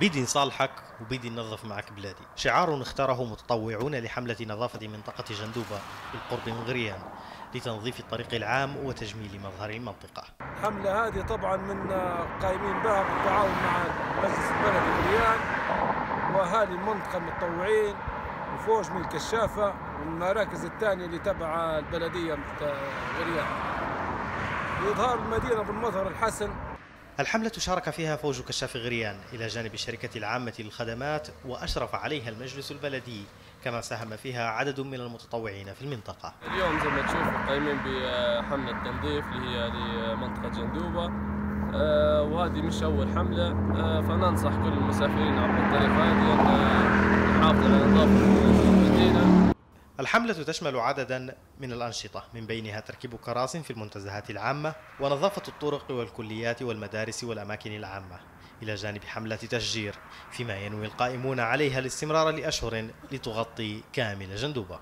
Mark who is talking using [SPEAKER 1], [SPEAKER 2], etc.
[SPEAKER 1] بيدي نصالحك وبيدي ننظف معك بلادي. شعار اختاره متطوعون لحملة نظافة منطقة جندوبة بالقرب من غريان لتنظيف الطريق العام وتجميل مظهر المنطقة.
[SPEAKER 2] الحملة هذه طبعا من قائمين بها بالتعاون مع مجلس البلد غريان وأهالي المنطقة المتطوعين وفوج من الكشافة والمراكز الثانية اللي تبع البلدية غريان. لإظهار المدينة بالمظهر الحسن
[SPEAKER 1] الحملة شارك فيها فوج كشاف غريان إلى جانب الشركة العامة للخدمات وأشرف عليها المجلس البلدي كما ساهم فيها عدد من المتطوعين في المنطقة.
[SPEAKER 3] اليوم زي ما تشوفوا قايمين بحملة تنظيف اللي هي لمنطقة جندوبة. آه، وهذه مش أول حملة. آه، فننصح كل المسافرين عبر الطريق هذه أن نحافظ على نظافة المدينة.
[SPEAKER 1] الحملة تشمل عددا من الأنشطة من بينها تركيب كراس في المنتزهات العامة ونظافة الطرق والكليات والمدارس والأماكن العامة. إلى جانب حملة تشجير فيما ينوي القائمون عليها الاستمرار لأشهر لتغطي كامل جندوبة.